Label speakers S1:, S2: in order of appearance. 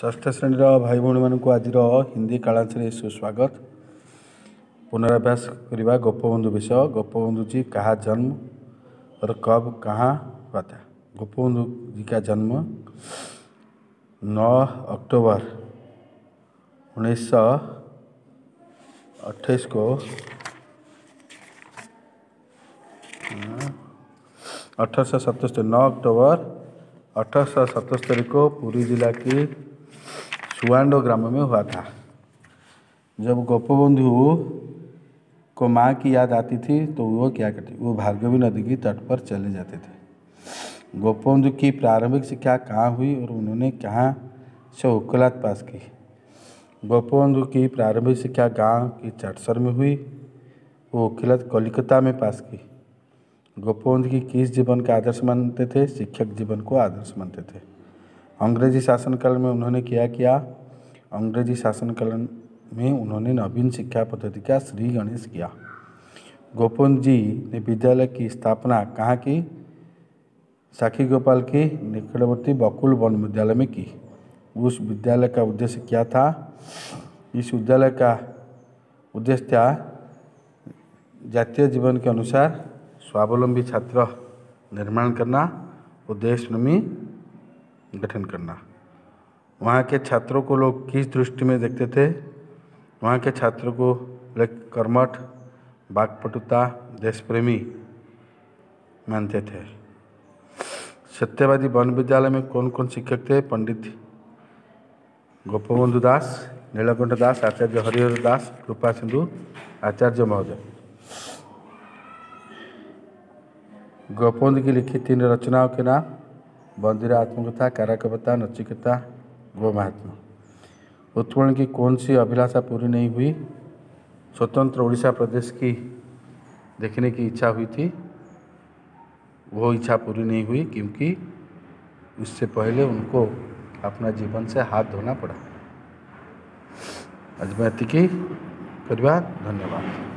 S1: ଷଷ୍ଠ ଶ୍ରେଣୀର ଭାଇ ଭଉଣୀମାନଙ୍କୁ ଆଜିର ହିନ୍ଦୀ କାଳାଂଶରେ ସୁସ୍ୱାଗତ पुनराभ्यास କରିବା ଗୋପବନ୍ଧୁ ବିଷୟ गोपबंधु जी कहाँ जन्म और कब कहाँ हुआ था गोपबंधु जी का जन्म 9 अक्टूबर उन्नीस सौ अट्ठाईस को अठारह सौ सतहत्तर नौ अक्टूबर अठारह सौ सतहत्तर को पुरी जिला की सुवांडो ग्राम में हुआ था। जब गोपबंधु को माँ की याद आती थी तो वो क्या करती, वो भार्गवी नदी की तट पर चले जाते थे। गोपबंधु की प्रारंभिक शिक्षा कहाँ हुई और उन्होंने कहाँ से उकलात पास की? गोपबंधु की प्रारंभिक शिक्षा गाँव की चटसर में हुई, वो वकीलत कोलकाता में पास की। गोपबंधु की किस जीवन का आदर्श मानते थे? शिक्षक जीवन को आदर्श मानते थे। अंग्रेज़ी शासनकाल में उन्होंने क्या किया? अंग्रेज़ी शासनकाल में उन्होंने नवीन शिक्षा पद्धति का श्री गणेश किया। गोपबंधु जी ने विद्यालय की स्थापना कहाँ की? साखी गोपाल के निकटवर्ती बकुल वन विद्यालय में की। उस विद्यालय का उद्देश्य क्या था? इस विद्यालय का उद्देश्य था जातीय जीवन के अनुसार स्वावलंबी छात्र निर्माण करना और देश प्रेमी गठन करना। वहाँ के छात्रों को लोग किस दृष्टि में देखते थे? वहाँ के छात्रों को कर्मठ, बागपटुता देश प्रेमी मानते थे। सत्यवादी वन विद्यालय में कौन कौन शिक्षक थे? पंडित गोपबंधु दास, नीलकंठ दास, आचार्य हरिहर दास कृपा सिंधु, आचार्य महोदय। गोपबंधु की लिखित तीन रचनाओं के नाम बंदिरा आत्मकथा काराकवता नचिकता गो महात्मा उत्पन्न की कौन सी अभिलाषा पूरी नहीं हुई स्वतंत्र उड़ीसा प्रदेश की देखने की इच्छा हुई थी वो इच्छा पूरी नहीं हुई क्योंकि उससे पहले उनको अपना जीवन से हाथ धोना पड़ा आज मैं एतिकी करवा धन्यवाद